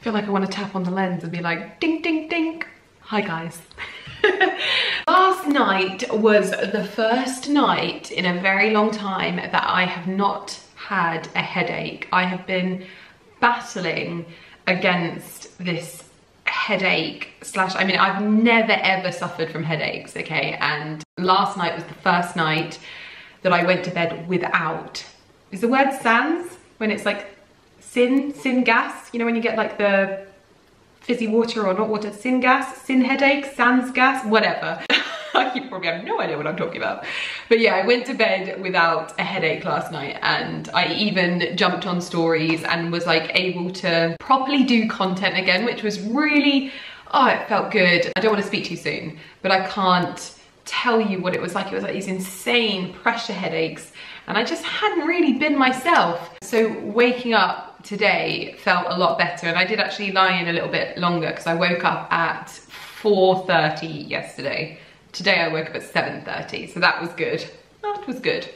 I feel like I want to tap on the lens and be like, ding, ding, ding. Hi guys. Last night was the first night in a very long time that I have not had a headache. I have been battling against this headache slash, I mean, I've never ever suffered from headaches, okay? And last night was the first night that I went to bed without. Is the word sans when it's like sin, sin gas? You know, when you get like the fizzy water or not water, sin gas, sin headache, sans gas, whatever. you probably have no idea what I'm talking about. But yeah, I went to bed without a headache last night and I even jumped on stories and was like able to properly do content again, which was really, oh, it felt good. I don't want to speak too soon, but I can't tell you what it was like. It was like these insane pressure headaches and I just hadn't really been myself. So waking up today felt a lot better and I did actually lie in a little bit longer because I woke up at 4.30 yesterday. Today I woke up at 7.30, so that was good. That was good.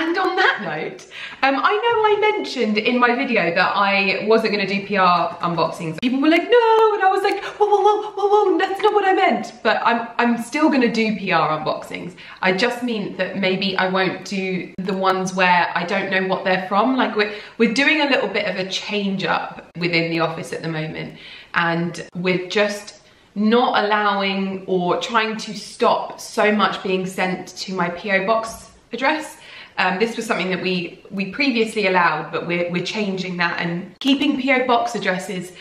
And on that note, um, I know I mentioned in my video that I wasn't gonna do PR unboxings. People were like, no, and I was like, whoa, whoa, whoa, whoa, whoa, that's not what I meant. But I'm, I'm still gonna do PR unboxings. I just mean that maybe I won't do the ones where I don't know what they're from. Like we're, we're doing a little bit of a change up within the office at the moment. And we're just not allowing or trying to stop so much being sent to my PO box address. Um, this was something that we we previously allowed, but we're, we're changing that and keeping PO box addresses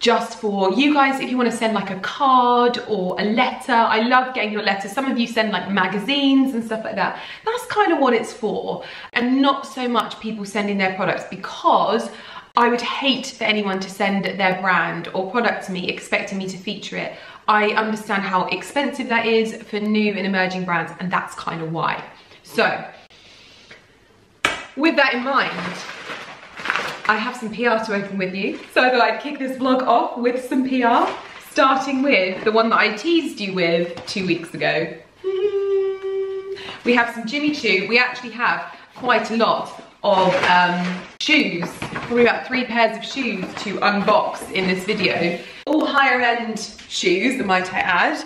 just for you guys if you want to send like a card or a letter. I love getting your letters. Some of you send like magazines and stuff like that. That's kind of what it's for and not so much people sending their products because I would hate for anyone to send their brand or product to me expecting me to feature it. I understand how expensive that is for new and emerging brands and that's kind of why. So, with that in mind, I have some PR to open with you. So I thought I'd kick this vlog off with some PR, starting with the one that I teased you with two weeks ago. We have some Jimmy Choo. We actually have quite a lot of um, shoes, probably about three pairs of shoes to unbox in this video. All higher end shoes, might I add,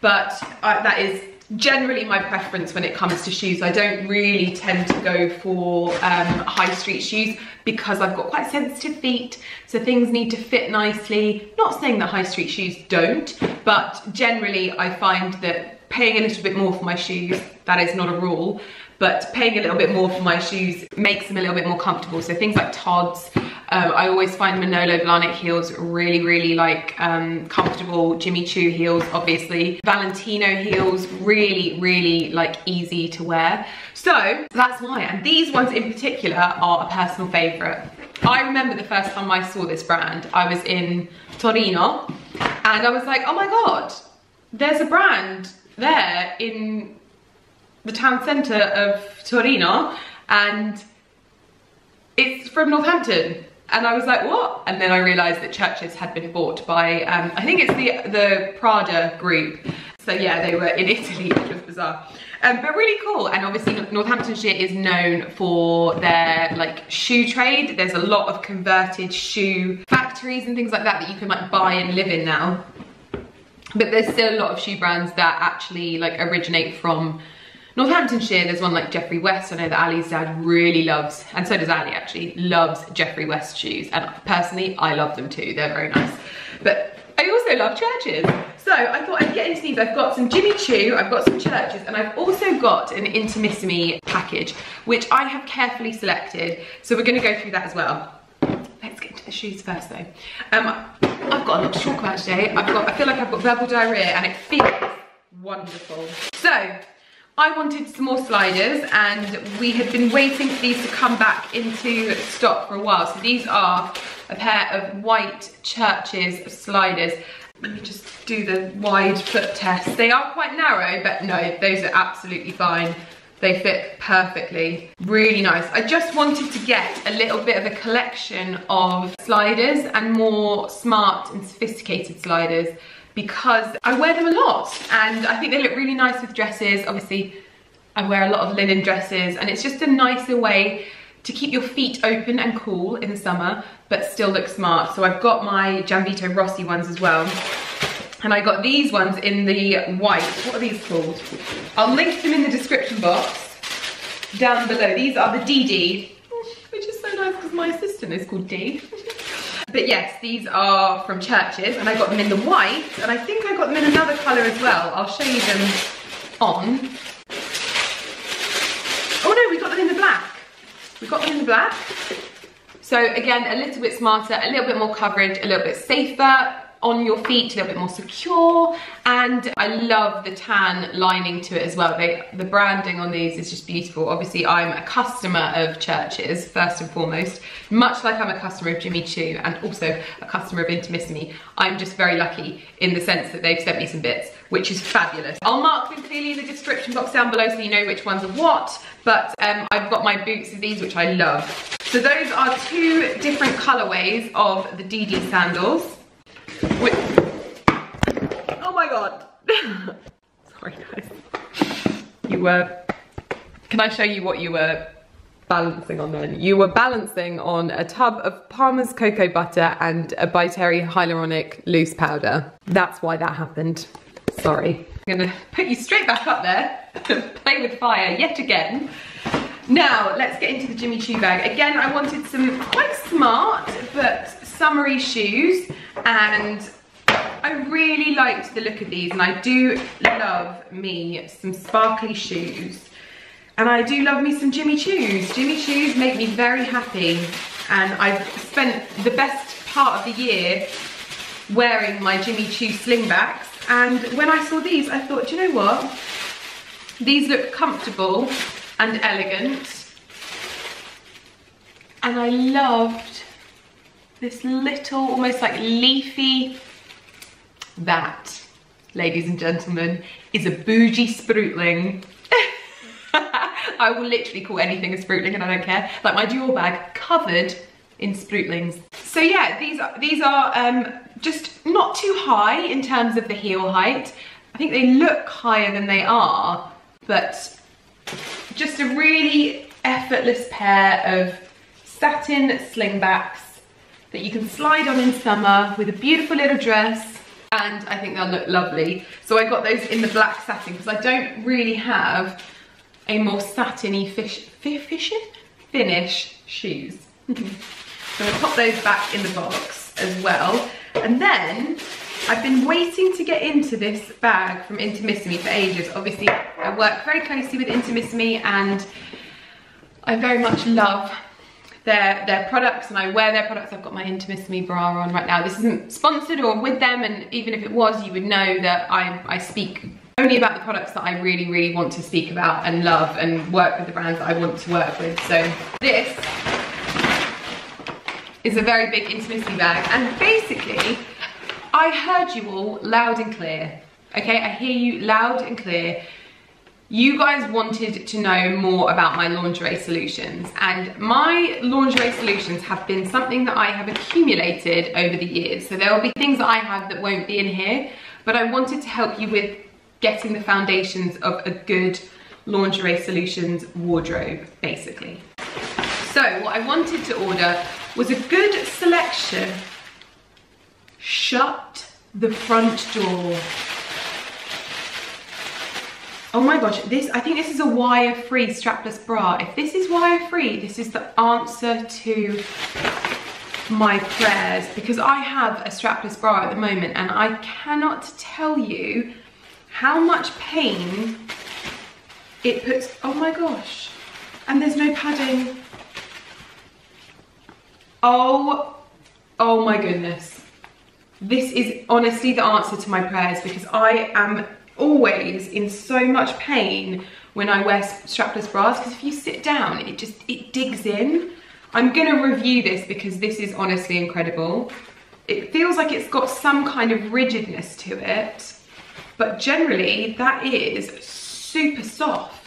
but uh, that is generally my preference when it comes to shoes. I don't really tend to go for um, high street shoes because I've got quite sensitive feet, so things need to fit nicely. Not saying that high street shoes don't, but generally I find that paying a little bit more for my shoes, that is not a rule, but paying a little bit more for my shoes makes them a little bit more comfortable. So things like Tod's, um, I always find Manolo Blahnik heels really, really like um, comfortable. Jimmy Choo heels, obviously. Valentino heels, really, really like easy to wear. So that's why, and these ones in particular are a personal favorite. I remember the first time I saw this brand, I was in Torino and I was like, oh my God, there's a brand there in the town centre of Torino and it's from Northampton. And I was like, what? And then I realized that Church's had been bought by, um, I think it's the, the Prada group. So yeah, they were in Italy, which was bizarre. Um, but really cool. And obviously Northamptonshire is known for their like shoe trade. There's a lot of converted shoe factories and things like that that you can like buy and live in now. But there's still a lot of shoe brands that actually like originate from Northamptonshire, there's one like Jeffrey West. I know that Ali's dad really loves, and so does Ali actually, loves Jeffrey West shoes. And personally, I love them too. They're very nice. But I also love Church's. So I thought I'd get into these. I've got some Jimmy Choo, I've got some Church's, and I've also got an Intimissimi package, which I have carefully selected. So we're gonna go through that as well. Let's get into the shoes first though. Um, I've got a lot to talk about today. I've got, I feel like I've got verbal diarrhea and it feels wonderful. So, I wanted some more sliders and we had been waiting for these to come back into stock for a while. So these are a pair of white Church's sliders. Let me just do the wide foot test. They are quite narrow, but no, those are absolutely fine. They fit perfectly, really nice. I just wanted to get a little bit of a collection of sliders and more smart and sophisticated sliders because I wear them a lot and I think they look really nice with dresses. Obviously, I wear a lot of linen dresses and it's just a nicer way to keep your feet open and cool in the summer, but still look smart. So I've got my Gianvito Rossi ones as well. And I got these ones in the white. What are these called? I'll link them in the description box down below. These are the DD, which is so nice because my assistant is called D. But yes, these are from Church's and I got them in the white and I think I got them in another colour as well. I'll show you them on. Oh no, we got them in the black. We got them in the black. So again, a little bit smarter, a little bit more coverage, a little bit safer, on your feet, a little bit more secure. And I love the tan lining to it as well. They, the branding on these is just beautiful. Obviously, I'm a customer of Church's, first and foremost, much like I'm a customer of Jimmy Choo and also a customer of Intimissimi. I'm just very lucky in the sense that they've sent me some bits, which is fabulous. I'll mark them clearly in the description box down below so you know which ones are what, but um, I've got my boots of these, which I love. So those are two different colorways of the DD sandals. Wait. Oh my god. Sorry guys. You were, can I show you what you were balancing on then? You were balancing on a tub of Palmer's cocoa butter and a By Terry hyaluronic loose powder. That's why that happened. Sorry. I'm gonna put you straight back up there, play with fire yet again. Now, let's get into the Jimmy Choo bag. Again, I wanted some quite smart, but summery shoes and I really liked the look of these and I do love me some sparkly shoes and I do love me some Jimmy Choos. Jimmy Choos make me very happy and I've spent the best part of the year wearing my Jimmy Choo slingbacks and when I saw these I thought, do you know what? These look comfortable and elegant and I loved this little, almost like leafy, that, ladies and gentlemen, is a bougie sprutling. I will literally call anything a sprutling and I don't care. Like my dual bag covered in sprutlings. So yeah, these are, these are um, just not too high in terms of the heel height. I think they look higher than they are, but just a really effortless pair of satin slingbacks that you can slide on in summer with a beautiful little dress and I think they'll look lovely. So I got those in the black satin because I don't really have a more satiny fish, fish, finish shoes. so I'm gonna pop those back in the box as well. And then I've been waiting to get into this bag from Intimissimi for ages. Obviously, I work very closely with Intimissimi and I very much love their, their products and I wear their products. I've got my Intimissimi bra on right now. This isn't sponsored or with them and even if it was, you would know that I, I speak only about the products that I really, really want to speak about and love and work with the brands that I want to work with. So this is a very big Intimissimi bag and basically I heard you all loud and clear. Okay, I hear you loud and clear you guys wanted to know more about my lingerie solutions and my lingerie solutions have been something that I have accumulated over the years. So there will be things that I have that won't be in here, but I wanted to help you with getting the foundations of a good lingerie solutions wardrobe, basically. So what I wanted to order was a good selection. Shut the front door. Oh my gosh, this, I think this is a wire-free strapless bra. If this is wire-free, this is the answer to my prayers because I have a strapless bra at the moment and I cannot tell you how much pain it puts, oh my gosh. And there's no padding. Oh, oh my goodness. This is honestly the answer to my prayers because I am always in so much pain when I wear strapless bras because if you sit down, it just, it digs in. I'm gonna review this because this is honestly incredible. It feels like it's got some kind of rigidness to it, but generally that is super soft.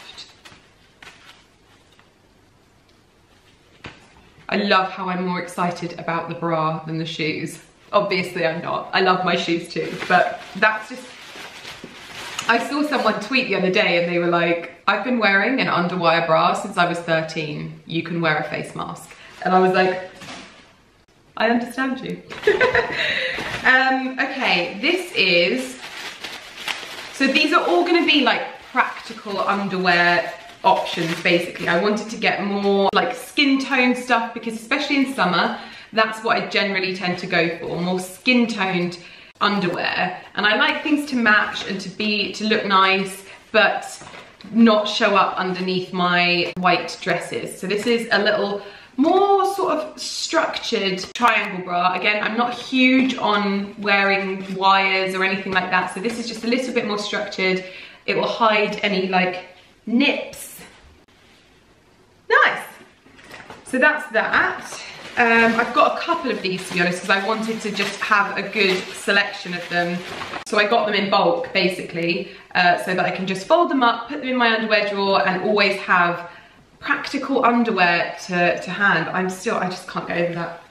I love how I'm more excited about the bra than the shoes. Obviously I'm not, I love my shoes too, but that's just I saw someone tweet the other day and they were like, I've been wearing an underwire bra since I was 13. You can wear a face mask. And I was like, I understand you. um, okay, this is, so these are all gonna be like practical underwear options basically. I wanted to get more like skin tone stuff because especially in summer, that's what I generally tend to go for, more skin toned underwear. And I like things to match and to be, to look nice, but not show up underneath my white dresses. So this is a little more sort of structured triangle bra. Again, I'm not huge on wearing wires or anything like that. So this is just a little bit more structured. It will hide any like nips. Nice. So that's that. Um, I've got a couple of these to be honest because I wanted to just have a good selection of them. So I got them in bulk basically uh, so that I can just fold them up, put them in my underwear drawer and always have practical underwear to, to hand. I'm still, I just can't get over that,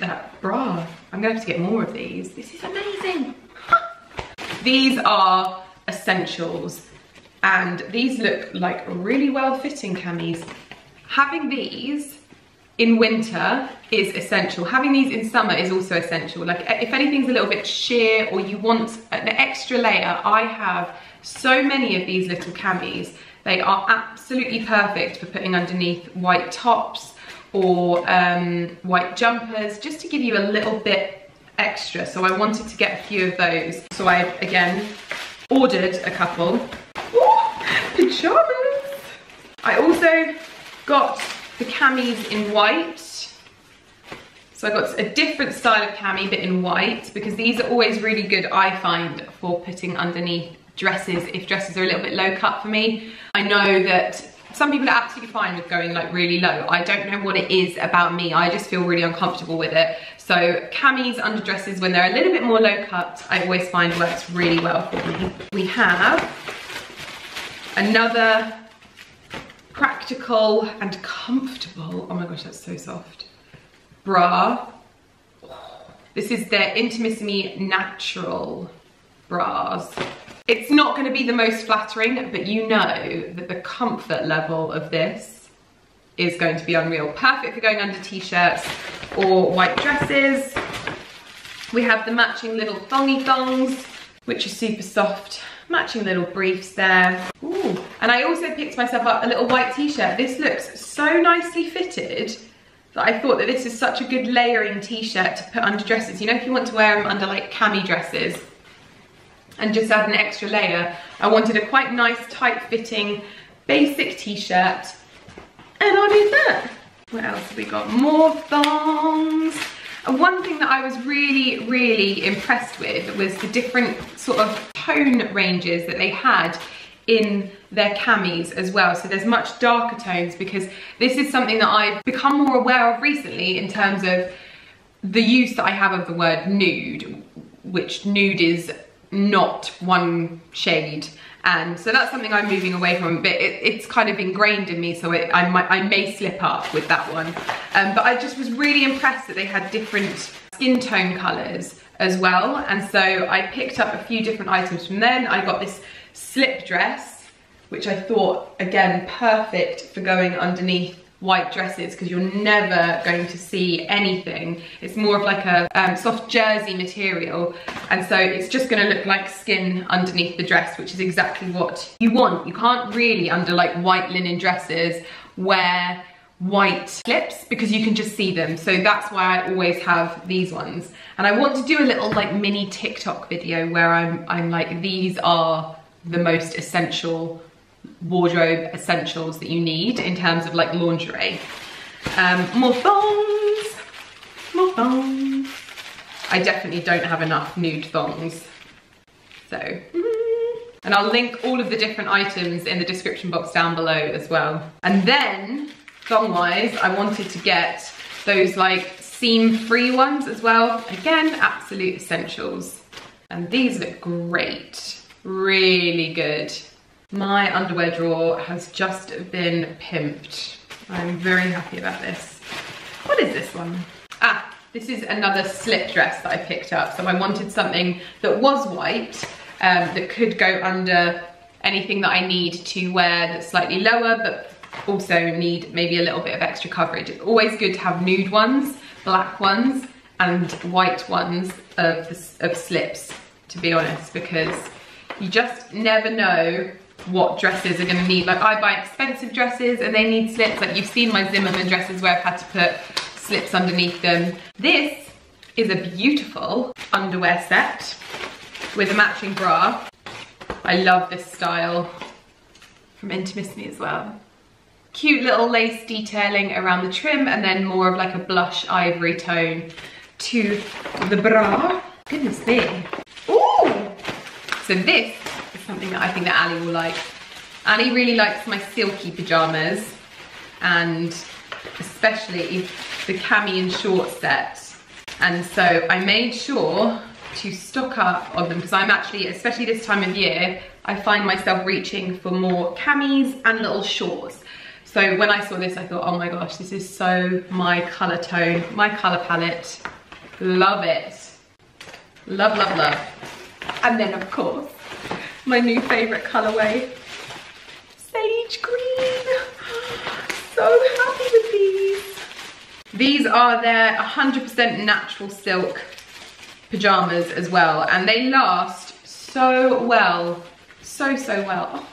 that bra. I'm gonna have to get more of these. This is amazing. these are essentials and these look like really well fitting camis. Having these in winter is essential. Having these in summer is also essential. Like if anything's a little bit sheer or you want an extra layer, I have so many of these little camis they are absolutely perfect for putting underneath white tops or um, white jumpers, just to give you a little bit extra. So I wanted to get a few of those. So I, again, ordered a couple. Ooh, pajamas! I also got the camis in white. So I got a different style of cami, but in white, because these are always really good, I find, for putting underneath dresses if dresses are a little bit low cut for me. I know that some people are absolutely fine with going like really low. I don't know what it is about me. I just feel really uncomfortable with it. So camis, underdresses, when they're a little bit more low cut, I always find works really well for me. We have another practical and comfortable, oh my gosh, that's so soft, bra. This is their Intimissimi Natural bras. It's not gonna be the most flattering, but you know that the comfort level of this is going to be unreal. Perfect for going under t-shirts or white dresses. We have the matching little thongy thongs, which are super soft. Matching little briefs there. And I also picked myself up a little white t-shirt. This looks so nicely fitted that I thought that this is such a good layering t-shirt to put under dresses. You know, if you want to wear them under like cami dresses, and just add an extra layer. I wanted a quite nice tight fitting basic t-shirt and I did that. What else have we got? More thongs. And one thing that I was really, really impressed with was the different sort of tone ranges that they had in their camis as well. So there's much darker tones because this is something that I've become more aware of recently in terms of the use that I have of the word nude, which nude is not one shade. And so that's something I'm moving away from but it, it's kind of ingrained in me so it, I, might, I may slip up with that one. Um, but I just was really impressed that they had different skin tone colours as well. And so I picked up a few different items from then I got this slip dress which I thought again perfect for going underneath white dresses because you're never going to see anything. It's more of like a um, soft jersey material and so it's just going to look like skin underneath the dress which is exactly what you want. You can't really under like white linen dresses wear white slips because you can just see them so that's why I always have these ones and I want to do a little like mini TikTok video where I'm, I'm like these are the most essential wardrobe essentials that you need in terms of like lingerie. Um, more thongs, more thongs. I definitely don't have enough nude thongs. So, and I'll link all of the different items in the description box down below as well. And then, thong-wise, I wanted to get those like seam-free ones as well. Again, absolute essentials. And these look great, really good. My underwear drawer has just been pimped. I'm very happy about this. What is this one? Ah, this is another slip dress that I picked up. So I wanted something that was white, um, that could go under anything that I need to wear that's slightly lower, but also need maybe a little bit of extra coverage. It's always good to have nude ones, black ones, and white ones of, of slips, to be honest, because you just never know what dresses are gonna need. Like I buy expensive dresses and they need slips. Like you've seen my Zimmermann dresses where I've had to put slips underneath them. This is a beautiful underwear set with a matching bra. I love this style from Intimissimi as well. Cute little lace detailing around the trim and then more of like a blush ivory tone to the bra. Goodness me. So this is something that I think that Ali will like. Ali really likes my silky pajamas and especially the cami and short sets. And so I made sure to stock up on them because I'm actually, especially this time of year, I find myself reaching for more camis and little shorts. So when I saw this, I thought, oh my gosh, this is so my color tone, my color palette. Love it. Love, love, love. And then of course, my new favorite colorway, sage green. So happy with these. These are their 100% natural silk pajamas as well. And they last so well, so, so well. Oh,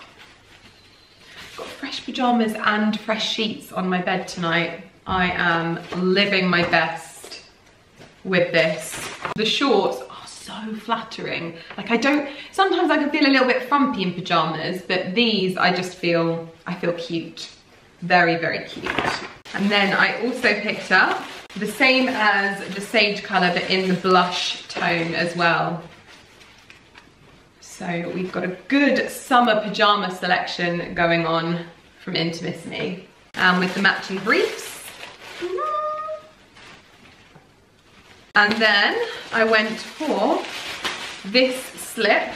got fresh pajamas and fresh sheets on my bed tonight. I am living my best with this. The shorts so flattering. Like I don't, sometimes I can feel a little bit frumpy in pajamas, but these I just feel, I feel cute. Very, very cute. And then I also picked up the same as the sage colour, but in the blush tone as well. So we've got a good summer pyjama selection going on from Intimissimi. And um, with the matching briefs. And then I went for this slip,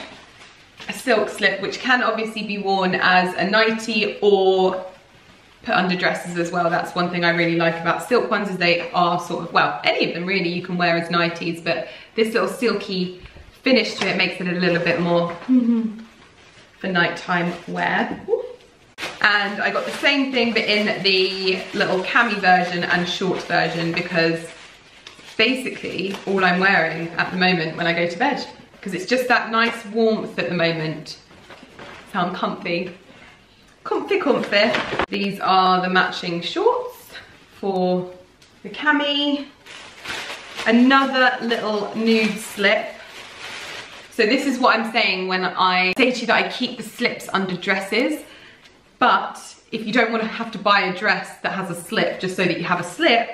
a silk slip, which can obviously be worn as a nightie or put under dresses as well. That's one thing I really like about silk ones is they are sort of, well, any of them really you can wear as nighties, but this little silky finish to it makes it a little bit more mm-hmm. for nighttime wear. And I got the same thing but in the little cami version and short version because basically all I'm wearing at the moment when I go to bed because it's just that nice warmth at the moment. So I'm comfy, comfy, comfy. These are the matching shorts for the cami. Another little nude slip so this is what I'm saying when I say to you that I keep the slips under dresses, but if you don't want to have to buy a dress that has a slip just so that you have a slip,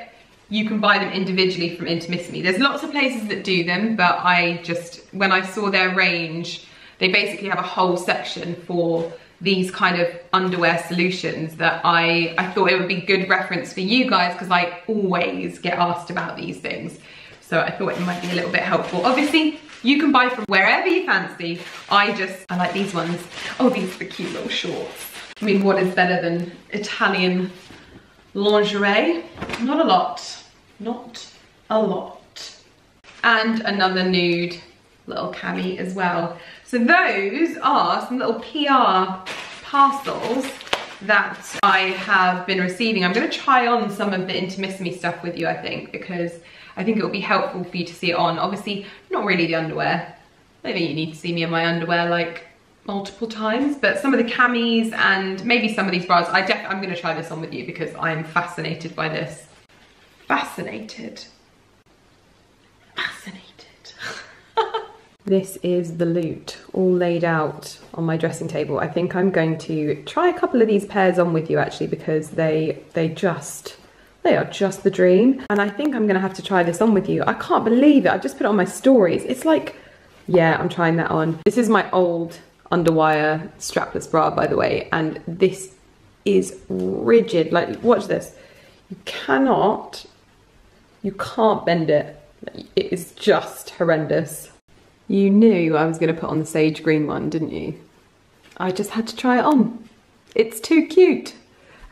you can buy them individually from Intimissimi. There's lots of places that do them, but I just, when I saw their range, they basically have a whole section for these kind of underwear solutions that I, I thought it would be good reference for you guys because I always get asked about these things. So I thought it might be a little bit helpful. Obviously, you can buy from wherever you fancy. I just, I like these ones. Oh, these are the cute little shorts. I mean, what is better than Italian lingerie? Not a lot, not a lot. And another nude little cami as well. So those are some little PR parcels that I have been receiving. I'm gonna try on some of the Intimissimi stuff with you, I think, because I think it will be helpful for you to see it on. Obviously, not really the underwear. Maybe you need to see me in my underwear like multiple times, but some of the camis and maybe some of these bras, I def I'm gonna try this on with you because I'm fascinated by this. Fascinated. Fascinated. this is the loot all laid out on my dressing table. I think I'm going to try a couple of these pairs on with you actually because they they just they are just the dream. And I think I'm gonna have to try this on with you. I can't believe it. I just put it on my stories. It's like, yeah, I'm trying that on. This is my old underwire strapless bra, by the way. And this is rigid. Like, watch this. You cannot, you can't bend it. It is just horrendous. You knew I was gonna put on the sage green one, didn't you? I just had to try it on. It's too cute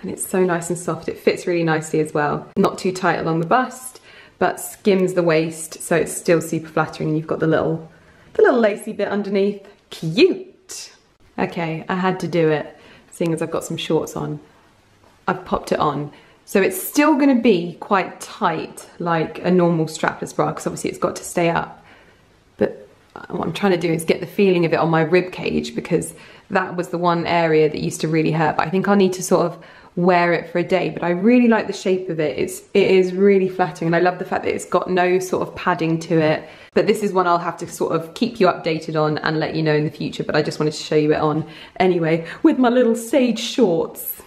and it's so nice and soft. It fits really nicely as well. Not too tight along the bust, but skims the waist so it's still super flattering and you've got the little, the little lacy bit underneath. Cute. Okay, I had to do it, seeing as I've got some shorts on. I've popped it on. So it's still gonna be quite tight, like a normal strapless bra, because obviously it's got to stay up. But uh, what I'm trying to do is get the feeling of it on my rib cage because that was the one area that used to really hurt. But I think I'll need to sort of wear it for a day. But I really like the shape of it. It's, it is really flattering and I love the fact that it's got no sort of padding to it. But this is one I'll have to sort of keep you updated on and let you know in the future. But I just wanted to show you it on anyway with my little sage shorts.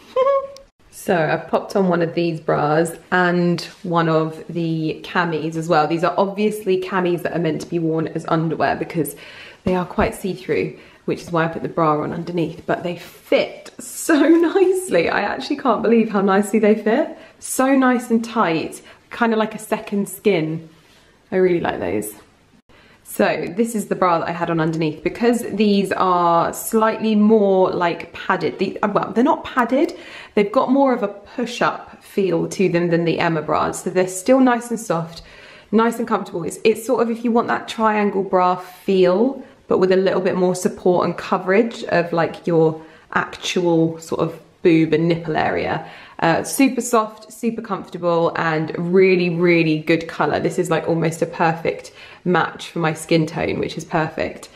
So I've popped on one of these bras and one of the camis as well. These are obviously camis that are meant to be worn as underwear because they are quite see-through, which is why I put the bra on underneath, but they fit so nicely. I actually can't believe how nicely they fit. So nice and tight, kind of like a second skin. I really like those. So this is the bra that I had on underneath. Because these are slightly more like padded, the, uh, well, they're not padded, they've got more of a push-up feel to them than the Emma bras. So they're still nice and soft, nice and comfortable. It's, it's sort of if you want that triangle bra feel, but with a little bit more support and coverage of like your actual sort of boob and nipple area. Uh, super soft, super comfortable, and really, really good color. This is like almost a perfect match for my skin tone, which is perfect.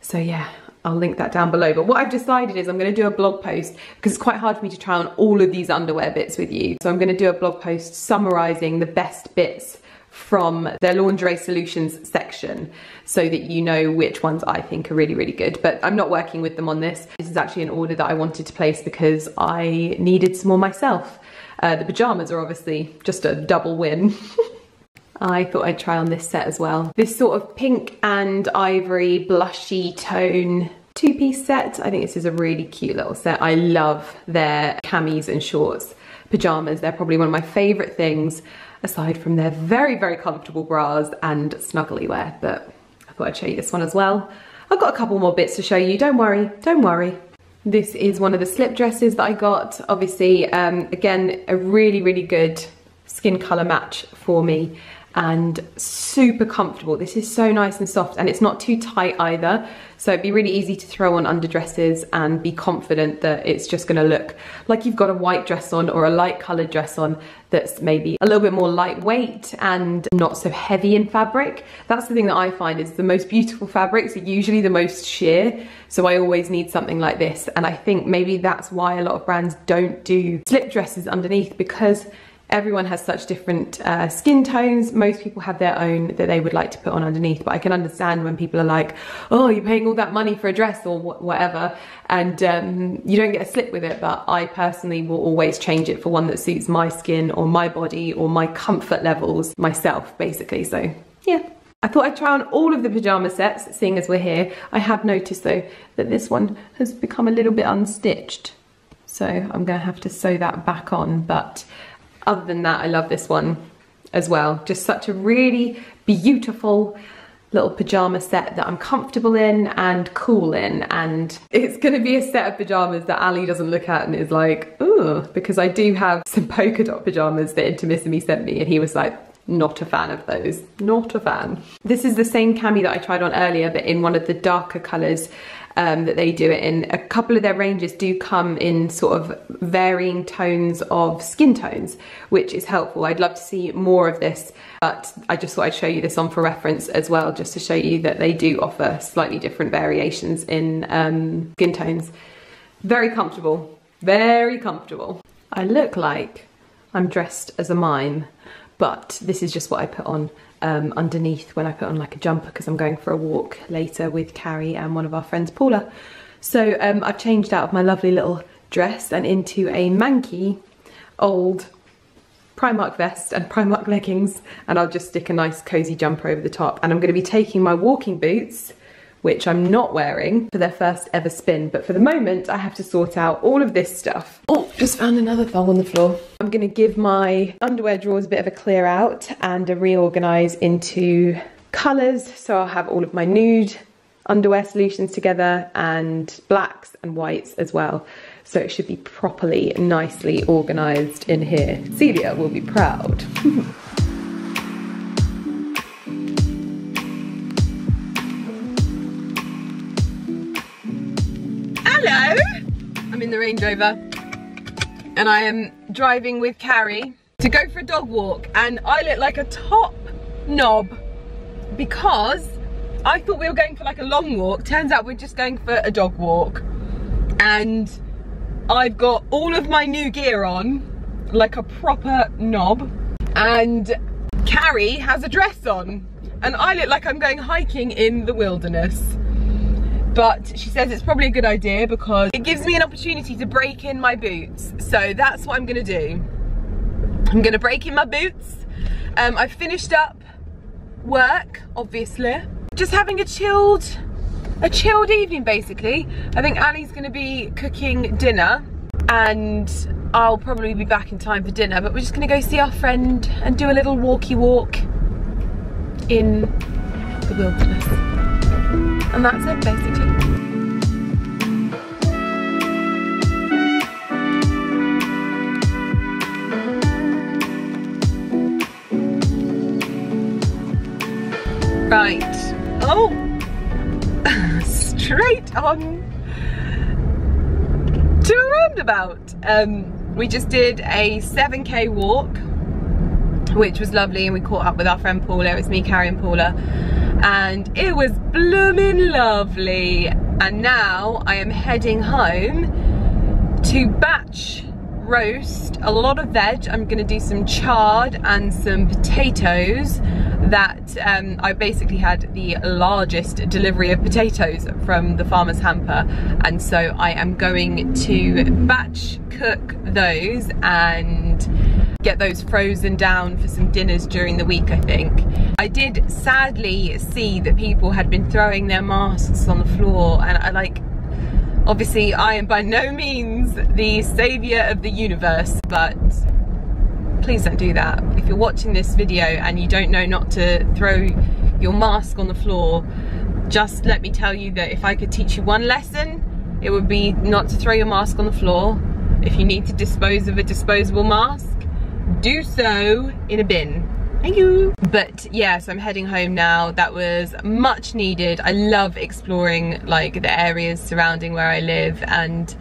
So yeah, I'll link that down below. But what I've decided is I'm gonna do a blog post because it's quite hard for me to try on all of these underwear bits with you. So I'm gonna do a blog post summarizing the best bits from their lingerie solutions section so that you know which ones I think are really, really good. But I'm not working with them on this. This is actually an order that I wanted to place because I needed some more myself. Uh, the pajamas are obviously just a double win. I thought I'd try on this set as well. This sort of pink and ivory blushy tone two-piece set. I think this is a really cute little set. I love their camis and shorts, pajamas. They're probably one of my favorite things aside from their very, very comfortable bras and snuggly wear. But I thought I'd show you this one as well. I've got a couple more bits to show you. Don't worry, don't worry. This is one of the slip dresses that I got. Obviously, um, again, a really, really good skin color match for me and super comfortable. This is so nice and soft and it's not too tight either. So it'd be really easy to throw on underdresses and be confident that it's just gonna look like you've got a white dress on or a light colored dress on that's maybe a little bit more lightweight and not so heavy in fabric. That's the thing that I find is the most beautiful fabrics are usually the most sheer. So I always need something like this. And I think maybe that's why a lot of brands don't do slip dresses underneath because everyone has such different uh, skin tones. Most people have their own that they would like to put on underneath, but I can understand when people are like, oh, you're paying all that money for a dress or wh whatever, and um, you don't get a slip with it, but I personally will always change it for one that suits my skin or my body or my comfort levels myself, basically, so yeah. I thought I'd try on all of the pyjama sets, seeing as we're here. I have noticed though that this one has become a little bit unstitched. So I'm gonna have to sew that back on, but other than that, I love this one as well. Just such a really beautiful little pajama set that I'm comfortable in and cool in and it's gonna be a set of pajamas that Ali doesn't look at and is like, ooh, because I do have some polka dot pajamas that Intimissimi sent me and he was like, not a fan of those, not a fan. This is the same cami that I tried on earlier but in one of the darker colours um, that they do it in. A couple of their ranges do come in sort of varying tones of skin tones, which is helpful. I'd love to see more of this, but I just thought I'd show you this on for reference as well, just to show you that they do offer slightly different variations in um, skin tones. Very comfortable, very comfortable. I look like I'm dressed as a mime, but this is just what I put on um, underneath when I put on like a jumper because I'm going for a walk later with Carrie and one of our friends Paula. So um, I've changed out of my lovely little dress and into a manky old Primark vest and Primark leggings and I'll just stick a nice cozy jumper over the top and I'm going to be taking my walking boots which I'm not wearing for their first ever spin. But for the moment, I have to sort out all of this stuff. Oh, just found another thong on the floor. I'm gonna give my underwear drawers a bit of a clear out and a reorganize into colors. So I'll have all of my nude underwear solutions together and blacks and whites as well. So it should be properly, nicely organized in here. Celia will be proud. in the Range Rover and I am driving with Carrie to go for a dog walk and I look like a top knob because I thought we were going for like a long walk. Turns out we're just going for a dog walk. And I've got all of my new gear on, like a proper knob. And Carrie has a dress on. And I look like I'm going hiking in the wilderness. But she says it's probably a good idea because it gives me an opportunity to break in my boots. So that's what I'm gonna do. I'm gonna break in my boots. Um, I've finished up work, obviously. Just having a chilled, a chilled evening basically. I think Ali's gonna be cooking dinner and I'll probably be back in time for dinner, but we're just gonna go see our friend and do a little walkie walk in the wilderness. And that's it basically. Right. Oh! Straight on to a roundabout. Um, we just did a 7k walk, which was lovely, and we caught up with our friend Paula. it's me, Carrie, and Paula, and it was blooming lovely. And now I am heading home to batch roast a lot of veg. I'm gonna do some chard and some potatoes that um, I basically had the largest delivery of potatoes from the farmer's hamper and so I am going to batch cook those and get those frozen down for some dinners during the week I think. I did sadly see that people had been throwing their masks on the floor and I like obviously I am by no means the saviour of the universe but please don't do that. If you're watching this video and you don't know not to throw your mask on the floor, just let me tell you that if I could teach you one lesson, it would be not to throw your mask on the floor. If you need to dispose of a disposable mask, do so in a bin. Thank you. But yeah, so I'm heading home now. That was much needed. I love exploring like the areas surrounding where I live and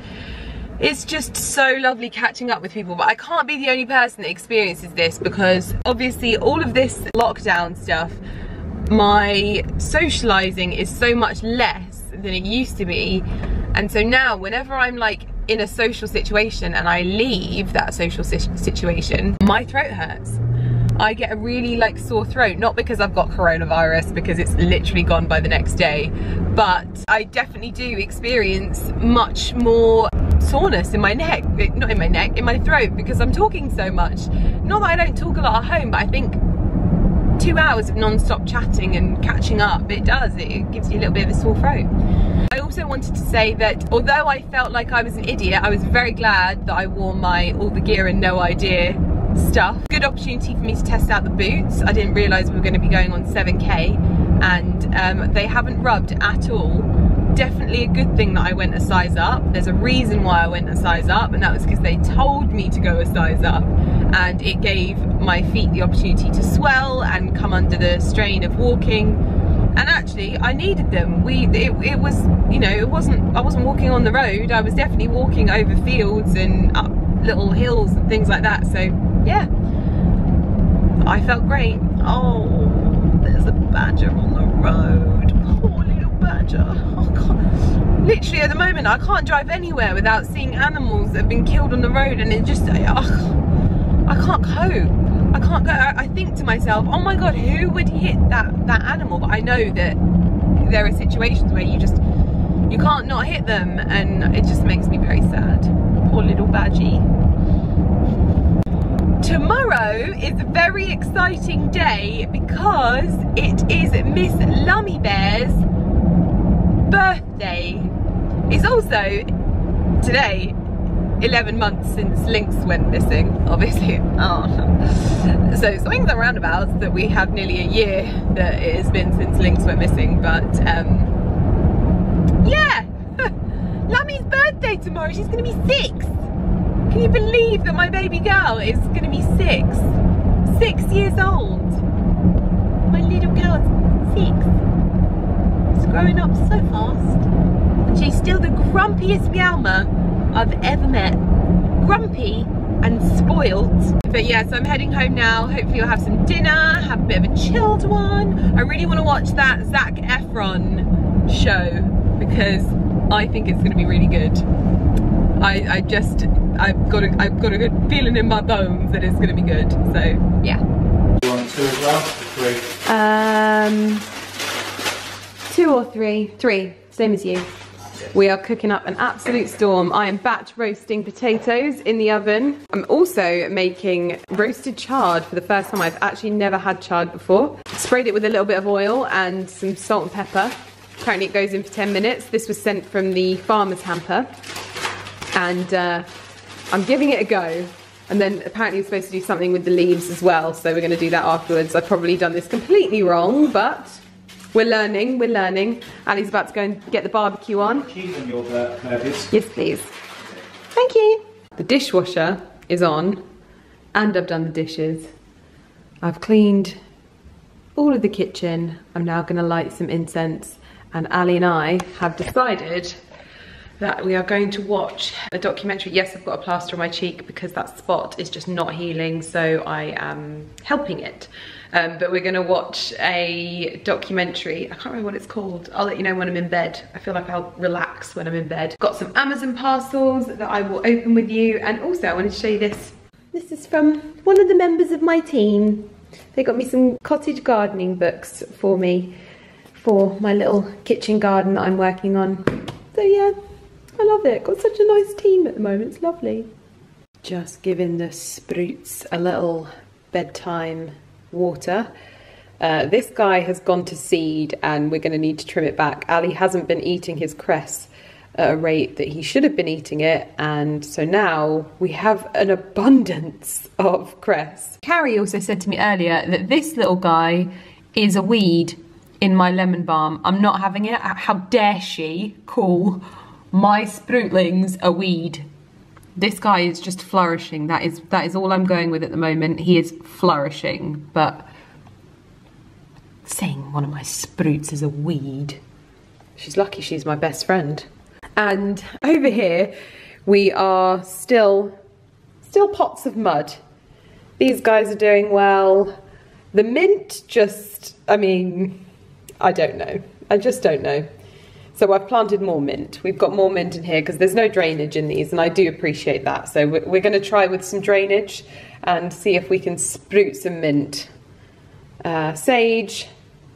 it's just so lovely catching up with people but I can't be the only person that experiences this because obviously all of this lockdown stuff my socializing is so much less than it used to be and so now whenever I'm like in a social situation and I leave that social situation my throat hurts I get a really like sore throat, not because I've got coronavirus, because it's literally gone by the next day, but I definitely do experience much more soreness in my neck, eh, not in my neck, in my throat because I'm talking so much. Not that I don't talk a lot at home, but I think two hours of non-stop chatting and catching up, it does, it gives you a little bit of a sore throat. I also wanted to say that although I felt like I was an idiot, I was very glad that I wore my all the gear and no idea stuff. Good opportunity for me to test out the boots. I didn't realise we were going to be going on 7k and um, they haven't rubbed at all definitely a good thing that I went a size up. There's a reason why I went a size up and that was because they told me to go a size up and it gave my feet the opportunity to swell and come under the strain of walking and actually I needed them. We it, it was you know it wasn't I wasn't walking on the road I was definitely walking over fields and up little hills and things like that so yeah I felt great. Oh there's a badger on the road. Poor little badger. Oh God. Literally at the moment I can't drive anywhere without seeing animals that have been killed on the road and it just, oh, I can't cope. I can't go, I think to myself, oh my God, who would hit that, that animal? But I know that there are situations where you just, you can't not hit them and it just makes me very sad. Poor little badgie. Tomorrow is a very exciting day because it is Miss Lummy Bear's birthday. It's also today 11 months since Lynx went missing, obviously. Oh. So swings and roundabouts that we have nearly a year that it has been since Lynx went missing, but um, yeah, Lummy's birthday tomorrow, she's gonna be six. Can you believe that my baby girl is gonna be six? Six years old. My little girl's six growing up so fast. And she's still the grumpiest meowmer I've ever met. Grumpy and spoiled. But yeah, so I'm heading home now. Hopefully I'll have some dinner, have a bit of a chilled one. I really want to watch that Zac Efron show because I think it's going to be really good. I, I just, I've got, a, I've got a good feeling in my bones that it's going to be good. So yeah. You want two as well? Three. Um, two or three? Three, same as you. We are cooking up an absolute storm. I am batch roasting potatoes in the oven. I'm also making roasted chard for the first time. I've actually never had chard before. Sprayed it with a little bit of oil and some salt and pepper. Apparently it goes in for 10 minutes. This was sent from the farmer's hamper. And uh, I'm giving it a go. And then apparently we're supposed to do something with the leaves as well. So we're gonna do that afterwards. I've probably done this completely wrong, but we're learning, we're learning. Ali's about to go and get the barbecue on. Cheese on your burgers. Yes, please. Thank you. The dishwasher is on, and I've done the dishes. I've cleaned all of the kitchen. I'm now going to light some incense, and Ali and I have decided that we are going to watch a documentary. Yes, I've got a plaster on my cheek because that spot is just not healing, so I am helping it. Um, but we're gonna watch a documentary. I can't remember what it's called. I'll let you know when I'm in bed. I feel like I'll relax when I'm in bed. Got some Amazon parcels that I will open with you. And also I wanted to show you this. This is from one of the members of my team. They got me some cottage gardening books for me for my little kitchen garden that I'm working on. So yeah, I love it. Got such a nice team at the moment. It's lovely. Just giving the spruits a little bedtime water. Uh, this guy has gone to seed and we're going to need to trim it back. Ali hasn't been eating his cress at a rate that he should have been eating it and so now we have an abundance of cress. Carrie also said to me earlier that this little guy is a weed in my lemon balm. I'm not having it. How dare she call my sproutlings a weed? This guy is just flourishing. That is that is all I'm going with at the moment. He is flourishing, but saying one of my sprouts is a weed. She's lucky she's my best friend. And over here we are still still pots of mud. These guys are doing well. The mint just I mean I don't know. I just don't know. So I've planted more mint. We've got more mint in here because there's no drainage in these and I do appreciate that. So we're, we're going to try with some drainage and see if we can sprout some mint. Uh, sage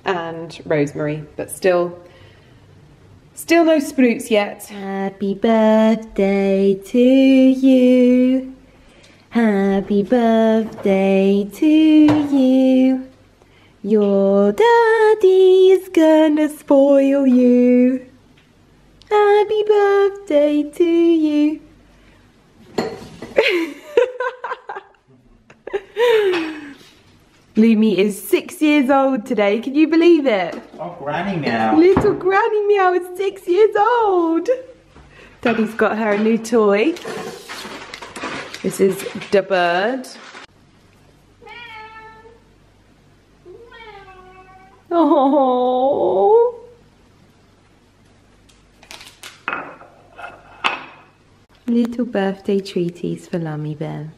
and rosemary, but still, still no sprouts yet. Happy birthday to you. Happy birthday to you. Your daddy's gonna spoil you. Happy birthday to you. Lumi is six years old today. Can you believe it? Oh, Granny Meow. Little Granny Meow is six years old. Daddy's got her a new toy. This is the bird. Oh. Little birthday treaties for Lummy Bear.